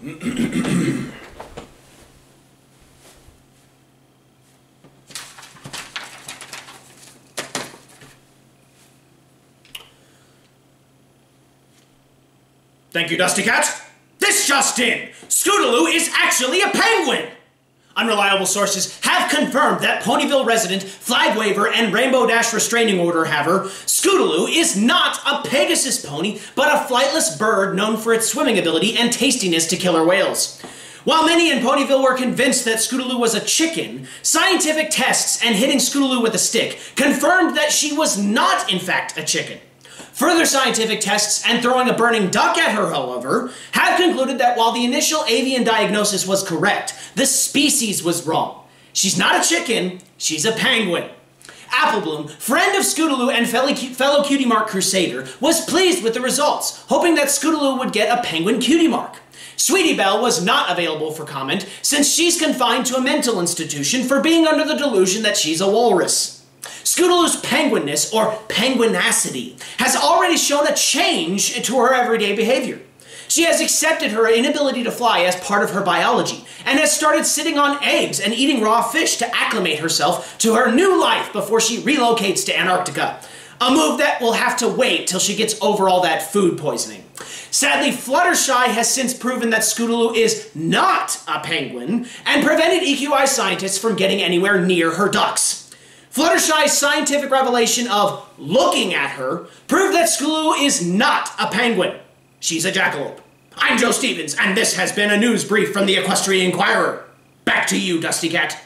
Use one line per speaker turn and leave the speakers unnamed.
Thank you, Dusty Cat. This just in! Scootaloo is actually a penguin! Unreliable sources have confirmed that Ponyville resident, flag waver, and Rainbow Dash restraining order haver, Scootaloo is not a Pegasus pony, but a flightless bird known for its swimming ability and tastiness to killer whales. While many in Ponyville were convinced that Scootaloo was a chicken, scientific tests and hitting Scootaloo with a stick confirmed that she was not, in fact, a chicken. Further scientific tests and throwing a burning duck at her, however, have concluded that while the initial avian diagnosis was correct, the species was wrong. She's not a chicken, she's a penguin. Applebloom, friend of Scootaloo and fellow Cutie Mark Crusader, was pleased with the results, hoping that Scootaloo would get a penguin cutie mark. Sweetie Belle was not available for comment since she's confined to a mental institution for being under the delusion that she's a walrus. Scootaloo's penguinness, or penguinacity, has already shown a change to her everyday behavior. She has accepted her inability to fly as part of her biology and has started sitting on eggs and eating raw fish to acclimate herself to her new life before she relocates to Antarctica. A move that will have to wait till she gets over all that food poisoning. Sadly, Fluttershy has since proven that Scootaloo is not a penguin and prevented EQI scientists from getting anywhere near her ducks. Fluttershy's scientific revelation of looking at her proved that Scootaloo is not a penguin. She's a jackalope. I'm Joe Stevens, and this has been a news brief from the Equestria Inquirer. Back to you, Dusty Cat.